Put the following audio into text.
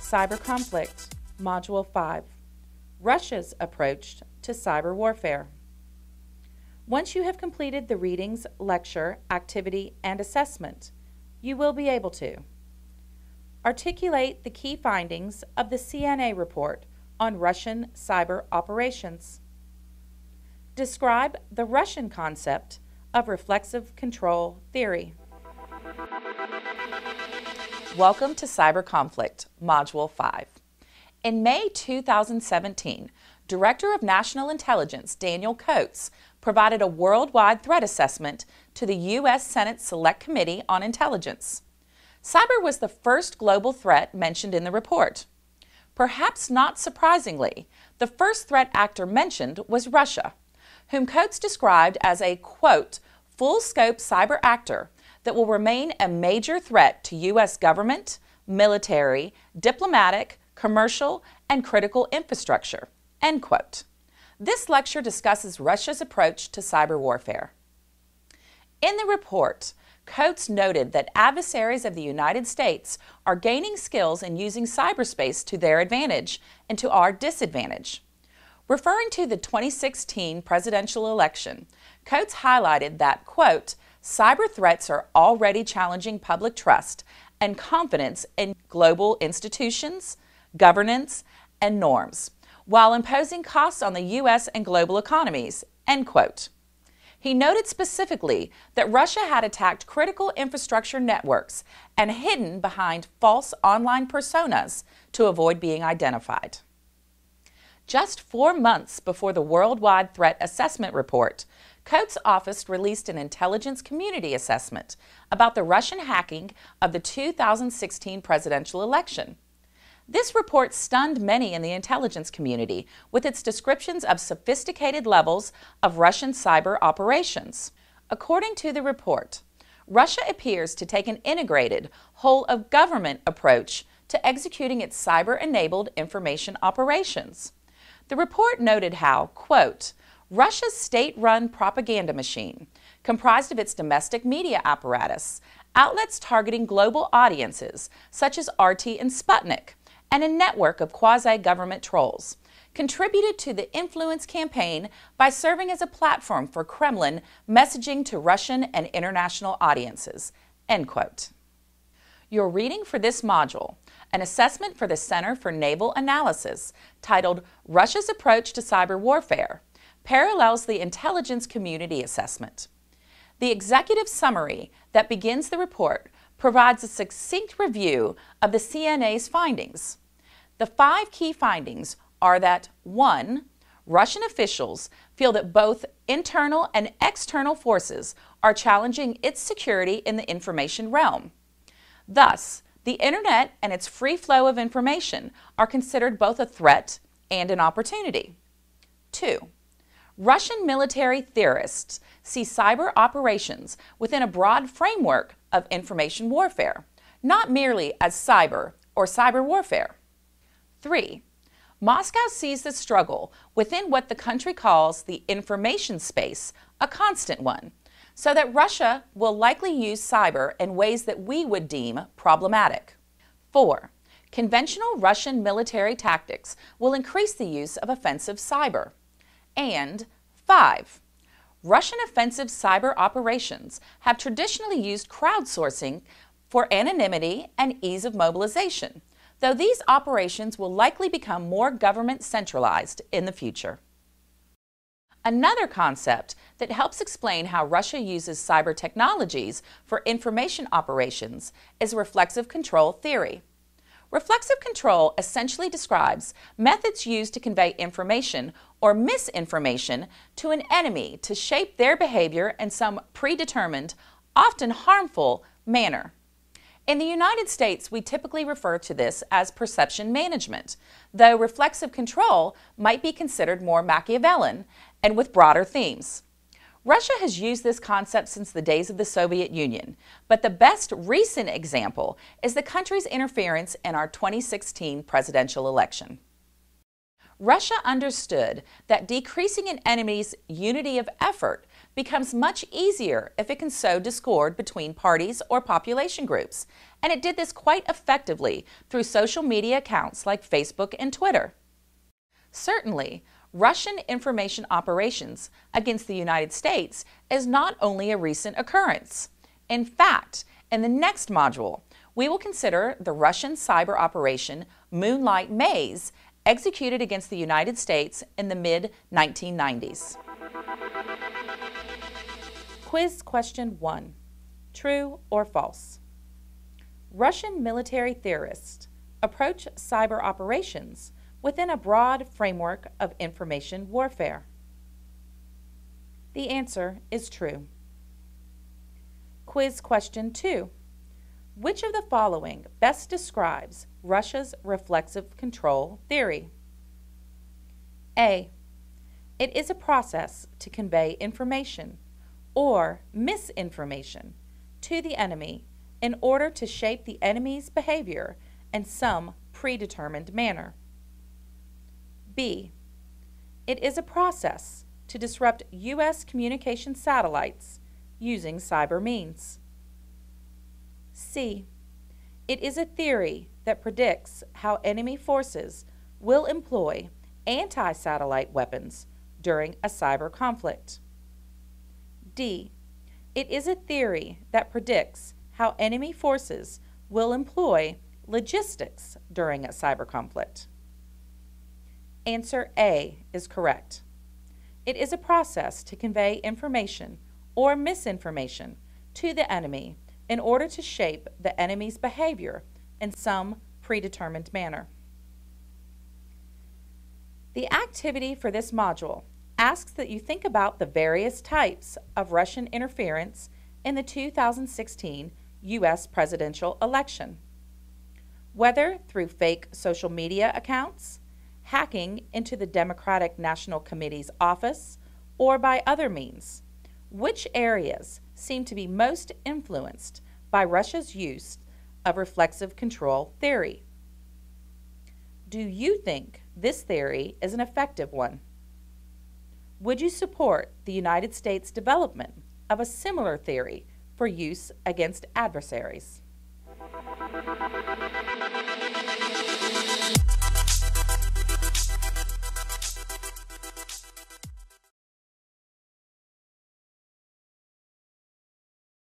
Cyber Conflict, Module 5 Russia's Approach to Cyber Warfare. Once you have completed the readings, lecture, activity, and assessment, you will be able to articulate the key findings of the CNA report on Russian cyber operations, describe the Russian concept of reflexive control theory. Welcome to Cyber Conflict, Module 5. In May 2017, Director of National Intelligence Daniel Coats provided a worldwide threat assessment to the U.S. Senate Select Committee on Intelligence. Cyber was the first global threat mentioned in the report. Perhaps not surprisingly, the first threat actor mentioned was Russia, whom Coats described as a, quote, full scope cyber actor that will remain a major threat to U.S. government, military, diplomatic, commercial, and critical infrastructure, end quote. This lecture discusses Russia's approach to cyber warfare. In the report, Coats noted that adversaries of the United States are gaining skills in using cyberspace to their advantage and to our disadvantage. Referring to the 2016 presidential election, Coats highlighted that, quote, cyber threats are already challenging public trust and confidence in global institutions, governance, and norms, while imposing costs on the U.S. and global economies, end quote. He noted specifically that Russia had attacked critical infrastructure networks and hidden behind false online personas to avoid being identified. Just four months before the Worldwide Threat Assessment Report, Coats' office released an intelligence community assessment about the Russian hacking of the 2016 presidential election. This report stunned many in the intelligence community with its descriptions of sophisticated levels of Russian cyber operations. According to the report, Russia appears to take an integrated, whole of government approach to executing its cyber enabled information operations. The report noted how, quote, Russia's state run propaganda machine, comprised of its domestic media apparatus, outlets targeting global audiences such as RT and Sputnik, and a network of quasi government trolls, contributed to the influence campaign by serving as a platform for Kremlin messaging to Russian and international audiences. End quote. Your reading for this module, an assessment for the Center for Naval Analysis titled Russia's Approach to Cyber Warfare, parallels the intelligence community assessment. The executive summary that begins the report provides a succinct review of the CNA's findings. The five key findings are that 1. Russian officials feel that both internal and external forces are challenging its security in the information realm. Thus, the Internet and its free flow of information are considered both a threat and an opportunity. 2. Russian military theorists see cyber operations within a broad framework of information warfare, not merely as cyber or cyber warfare. Three, Moscow sees the struggle within what the country calls the information space a constant one, so that Russia will likely use cyber in ways that we would deem problematic. Four, conventional Russian military tactics will increase the use of offensive cyber. And five, Russian offensive cyber operations have traditionally used crowdsourcing for anonymity and ease of mobilization though these operations will likely become more government centralized in the future. Another concept that helps explain how Russia uses cyber technologies for information operations is reflexive control theory. Reflexive control essentially describes methods used to convey information or misinformation to an enemy to shape their behavior in some predetermined, often harmful, manner. In the United States, we typically refer to this as perception management, though reflexive control might be considered more Machiavellian and with broader themes. Russia has used this concept since the days of the Soviet Union, but the best recent example is the country's interference in our 2016 presidential election. Russia understood that decreasing an enemy's unity of effort becomes much easier if it can sow discord between parties or population groups, and it did this quite effectively through social media accounts like Facebook and Twitter. Certainly, Russian information operations against the United States is not only a recent occurrence. In fact, in the next module, we will consider the Russian cyber operation Moonlight Maze executed against the United States in the mid 1990s. Quiz question 1 True or false? Russian military theorists approach cyber operations within a broad framework of information warfare. The answer is true. Quiz question 2 Which of the following best describes Russia's reflexive control theory? A. It is a process to convey information or misinformation to the enemy in order to shape the enemy's behavior in some predetermined manner. B. It is a process to disrupt U.S. communication satellites using cyber means. C. It is a theory that predicts how enemy forces will employ anti satellite weapons during a cyber conflict. D. It is a theory that predicts how enemy forces will employ logistics during a cyber conflict. Answer A is correct. It is a process to convey information or misinformation to the enemy in order to shape the enemy's behavior in some predetermined manner. The activity for this module asks that you think about the various types of Russian interference in the 2016 U.S. presidential election. Whether through fake social media accounts, hacking into the Democratic National Committee's office, or by other means, which areas seem to be most influenced by Russia's use of reflexive control theory? Do you think this theory is an effective one? Would you support the United States development of a similar theory for use against adversaries?